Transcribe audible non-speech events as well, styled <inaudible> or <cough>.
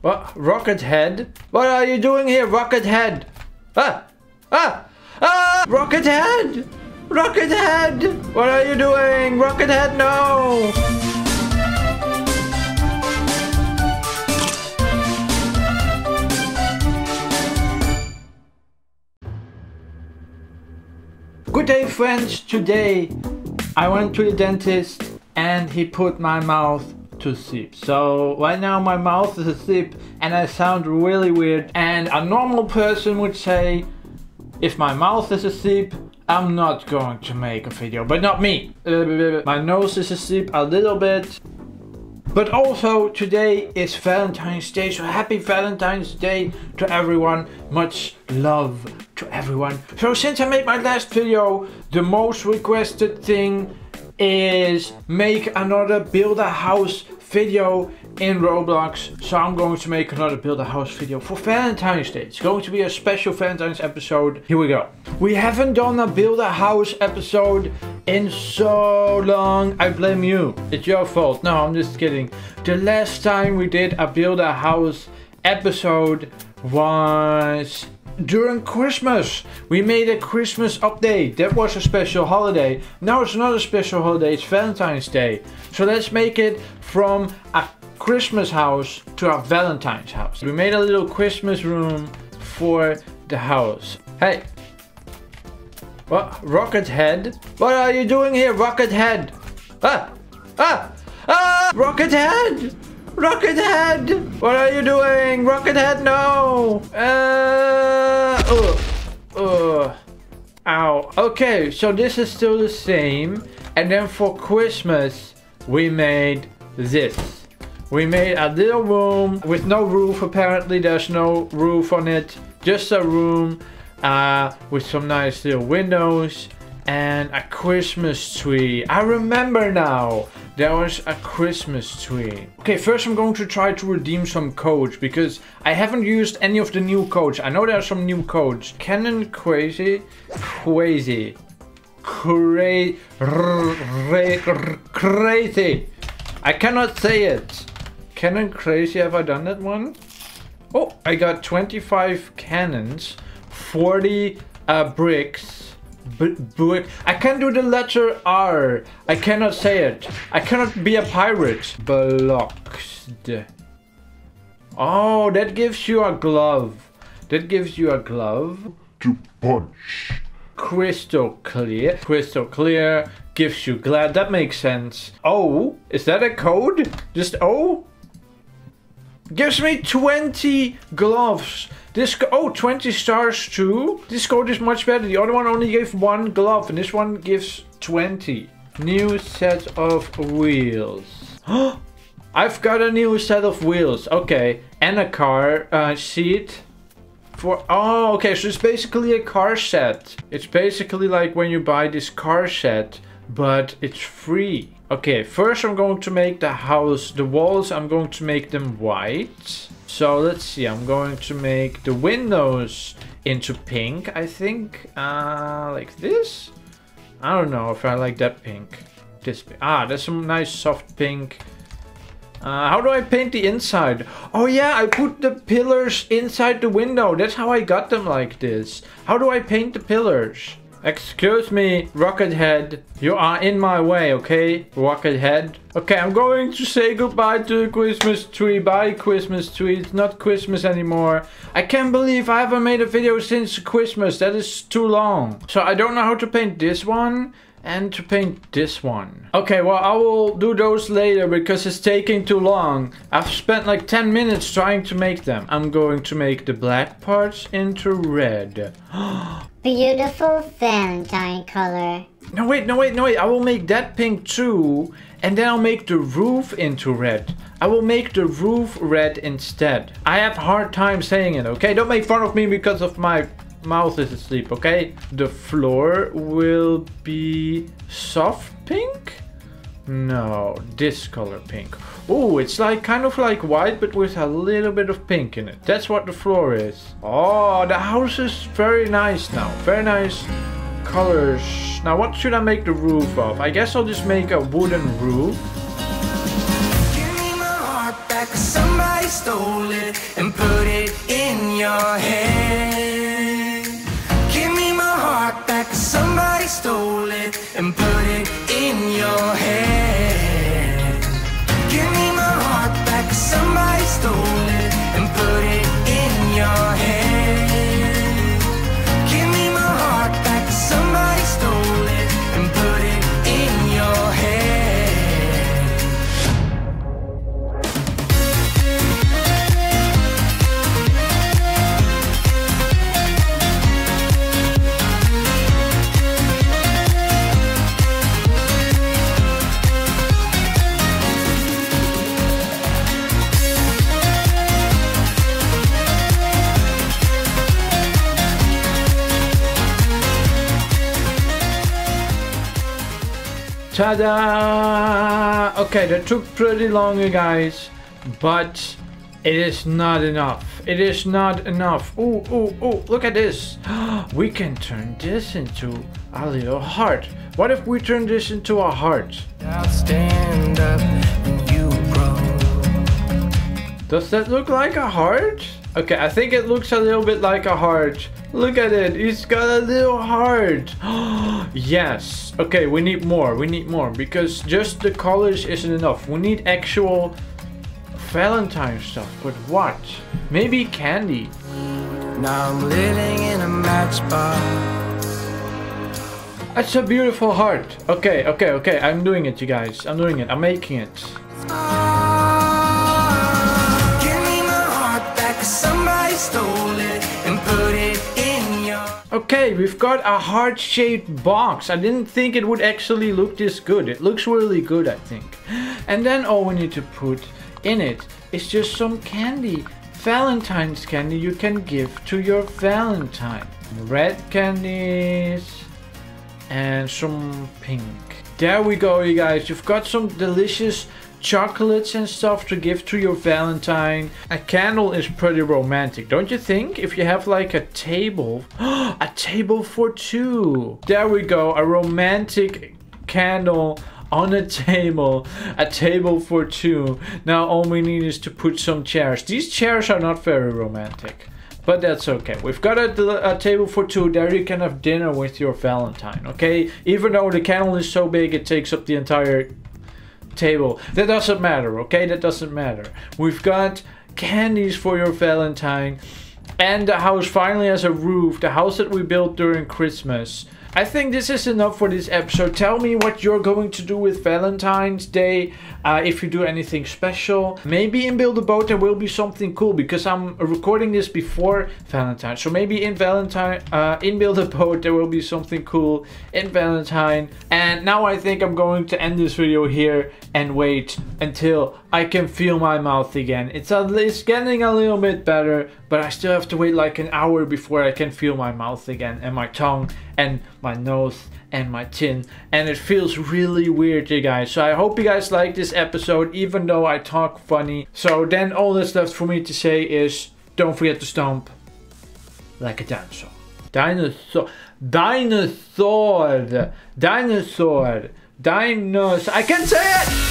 What? Rocket Head? What are you doing here, Rocket Head? Ah! Ah! Ah! Rocket Head! Rocket Head! What are you doing? Rocket Head, no! Good day, friends. Today I went to the dentist and he put my mouth to sleep. So right now my mouth is asleep and I sound really weird. And a normal person would say, if my mouth is asleep, I'm not going to make a video, but not me. My nose is asleep a little bit. But also today is Valentine's Day, so happy Valentine's Day to everyone. Much love to everyone. So since I made my last video, the most requested thing is make another build a house video in Roblox. So I'm going to make another build a house video for Valentine's Day. It's going to be a special Valentine's episode. Here we go. We haven't done a build a house episode in so long. I blame you. It's your fault. No, I'm just kidding. The last time we did a build a house episode was during Christmas. We made a Christmas update. That was a special holiday. Now it's not a special holiday, it's Valentine's Day. So let's make it from a Christmas house to a Valentine's house. We made a little Christmas room for the house. Hey. What? Rocket Head? What are you doing here, Rocket Head? Ah! Ah! Ah! Rocket Head! Rocket Head! What are you doing? Rocket Head, no! Uh, uh, uh. Ow. Okay, so this is still the same. And then for Christmas, we made this. We made a little room with no roof apparently. There's no roof on it. Just a room uh, with some nice little windows and a Christmas tree. I remember now. There was a Christmas tree. Okay, first I'm going to try to redeem some codes because I haven't used any of the new codes. I know there are some new codes. Cannon Crazy, Crazy, Crazy, Crazy. I cannot say it. Cannon Crazy, have I done that one? Oh, I got 25 cannons, 40 uh, bricks, brick. I can do the letter R. I cannot say it. I cannot be a pirate. Blocks. Oh, that gives you a glove. That gives you a glove. To punch. Crystal clear. Crystal clear gives you glad. That makes sense. Oh, is that a code? Just O? Gives me 20 gloves. This, oh, 20 stars too? This code is much better. The other one only gave one glove and this one gives 20. New set of wheels. <gasps> I've got a new set of wheels. Okay. And a car uh, seat. For, oh, okay, so it's basically a car set. It's basically like when you buy this car set, but it's free. Okay, first I'm going to make the house, the walls, I'm going to make them white. So let's see, I'm going to make the windows into pink, I think. Uh, like this? I don't know if I like that pink. This. Ah, there's some nice soft pink. Uh, how do I paint the inside? Oh yeah, I put the pillars inside the window. That's how I got them like this. How do I paint the pillars? Excuse me, Rocket Head. You are in my way, okay? Rocket Head. Okay, I'm going to say goodbye to the Christmas tree. Bye, Christmas tree. It's not Christmas anymore. I can't believe I haven't made a video since Christmas. That is too long. So I don't know how to paint this one and to paint this one. Okay, well, I will do those later because it's taking too long. I've spent like 10 minutes trying to make them. I'm going to make the black parts into red. <gasps> Beautiful Valentine color. No, wait, no, wait, no, wait. I will make that pink too. And then I'll make the roof into red. I will make the roof red instead. I have hard time saying it, okay? Don't make fun of me because of my mouth is asleep, okay? The floor will be soft pink? No, this color pink. Oh, it's like kind of like white, but with a little bit of pink in it. That's what the floor is. Oh, the house is very nice now. Very nice colors. Now, what should I make the roof of? I guess I'll just make a wooden roof. stole it and put it in your. And Ta-da! Okay, that took pretty long, you guys, but it is not enough. It is not enough. Ooh, ooh, ooh, look at this. <gasps> We can turn this into a little heart. What if we turn this into a heart? I'll stand up and you grow. Does that look like a heart? Okay, I think it looks a little bit like a heart. Look at it, it's got a little heart. <gasps> yes. Okay, we need more, we need more because just the colors isn't enough. We need actual Valentine stuff, but what? Maybe candy. Now I'm living in a matchbox. That's a beautiful heart. Okay, okay, okay, I'm doing it, you guys. I'm doing it, I'm making it. Give me my heart back, somebody stole it Okay, we've got a heart-shaped box. I didn't think it would actually look this good. It looks really good, I think. And then all we need to put in it is just some candy. Valentine's candy you can give to your Valentine. Red candies and some pink. There we go, you guys. You've got some delicious chocolates and stuff to give to your Valentine. A candle is pretty romantic, don't you think? If you have like a table, <gasps> a table for two. There we go, a romantic candle on a table, a table for two. Now all we need is to put some chairs. These chairs are not very romantic. But that's okay. We've got a, a, table for two. There you can have dinner with your Valentine, okay? Even though the candle is so big, it takes up the entire table. That doesn't matter, okay? That doesn't matter. We've got candies for your Valentine. And the house finally has a roof. The house that we built during Christmas. I think this is enough for this episode. Tell me what you're going to do with Valentine's Day. Uh, if you do anything special. Maybe in Build a Boat there will be something cool because I'm recording this before Valentine. So maybe in Valentine, uh, in Build a Boat there will be something cool in Valentine. And now I think I'm going to end this video here and wait until I can feel my mouth again. It's, at least getting a little bit better, but I still have to wait like an hour before I can feel my mouth again and my tongue and my nose and my chin and it feels really weird you guys. So i hope you guys like this episode even though i talk funny. So then all that's left for me to say is don't forget to stomp like a dinosaur. Dinosaur dinosaur dinosaur dinosaur. I can't say it